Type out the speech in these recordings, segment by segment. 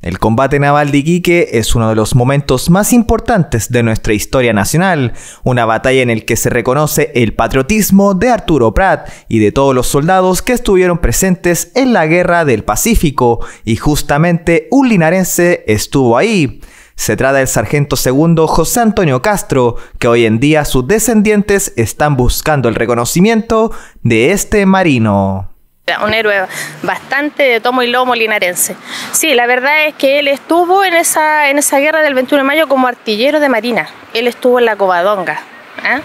El combate naval de Iquique es uno de los momentos más importantes de nuestra historia nacional, una batalla en el que se reconoce el patriotismo de Arturo Prat y de todos los soldados que estuvieron presentes en la Guerra del Pacífico, y justamente un linarense estuvo ahí. Se trata del sargento segundo José Antonio Castro, que hoy en día sus descendientes están buscando el reconocimiento de este marino un héroe bastante de tomo y lomo linarense. Sí, la verdad es que él estuvo en esa, en esa guerra del 21 de mayo como artillero de marina. Él estuvo en la Covadonga. ¿ah?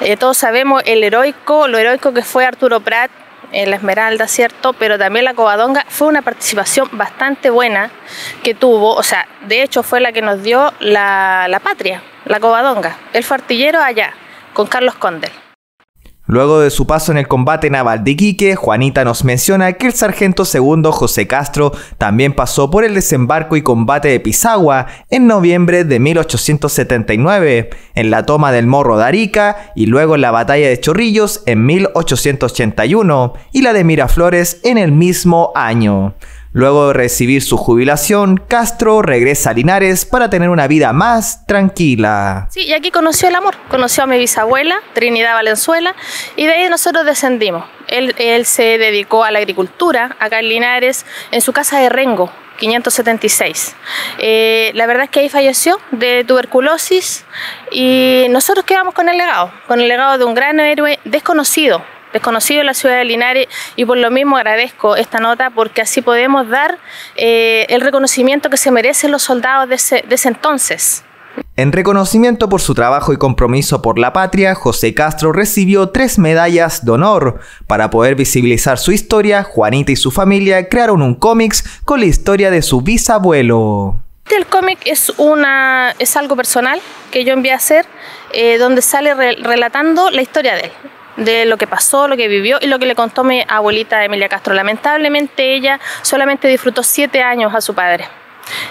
Eh, todos sabemos el heroico, lo heroico que fue Arturo Prat en la Esmeralda, ¿cierto? Pero también la Covadonga fue una participación bastante buena que tuvo, o sea, de hecho fue la que nos dio la, la patria, la Covadonga. Él fue artillero allá, con Carlos Condel. Luego de su paso en el combate naval de Iquique, Juanita nos menciona que el sargento segundo José Castro también pasó por el desembarco y combate de Pisagua en noviembre de 1879, en la toma del Morro de Arica y luego en la batalla de Chorrillos en 1881 y la de Miraflores en el mismo año. Luego de recibir su jubilación, Castro regresa a Linares para tener una vida más tranquila. Sí, y aquí conoció el amor. Conoció a mi bisabuela, Trinidad Valenzuela, y de ahí nosotros descendimos. Él, se dedicó a la agricultura acá en Linares, en su casa de Rengo, 576. Eh, la verdad es que ahí falleció de tuberculosis y nosotros quedamos con el legado, con el legado de un gran héroe desconocido desconocido en la ciudad de Linares y por lo mismo agradezco esta nota porque así podemos dar eh, el reconocimiento que se merecen los soldados de ese, de ese entonces. En reconocimiento por su trabajo y compromiso por la patria, José Castro recibió tres medallas de honor. Para poder visibilizar su historia, Juanita y su familia crearon un cómics con la historia de su bisabuelo. El cómic es, una, es algo personal que yo envié a hacer, eh, donde sale relatando la historia de él de lo que pasó, lo que vivió y lo que le contó mi abuelita Emilia Castro. Lamentablemente ella solamente disfrutó siete años a su padre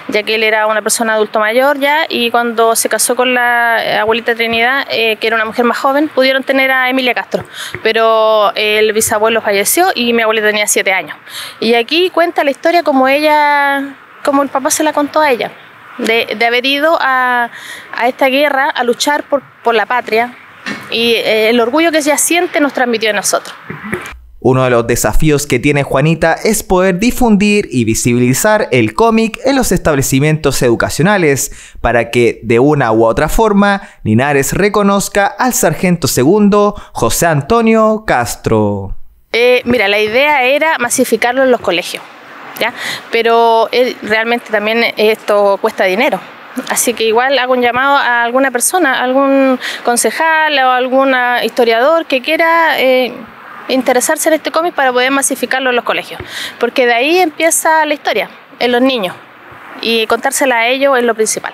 ya que él era una persona adulto mayor ya y cuando se casó con la abuelita Trinidad, eh, que era una mujer más joven, pudieron tener a Emilia Castro, pero el bisabuelo falleció y mi abuelita tenía siete años. Y aquí cuenta la historia como ella, como el papá se la contó a ella, de, haber ido a, esta guerra a luchar por la patria, y eh, el orgullo que ella siente nos transmitió a nosotros. Uno de los desafíos que tiene Juanita es poder difundir y visibilizar el cómic en los establecimientos educacionales para que de una u otra forma Linares reconozca al sargento segundo José Antonio Castro. Eh, mira, la idea era masificarlo en los colegios, ¿ya? pero eh, realmente también esto cuesta dinero. Así que igual hago un llamado a alguna persona, algún concejal o algún historiador que quiera eh, interesarse en este cómic para poder masificarlo en los colegios. Porque de ahí empieza la historia, en los niños. Y contársela a ellos es lo principal.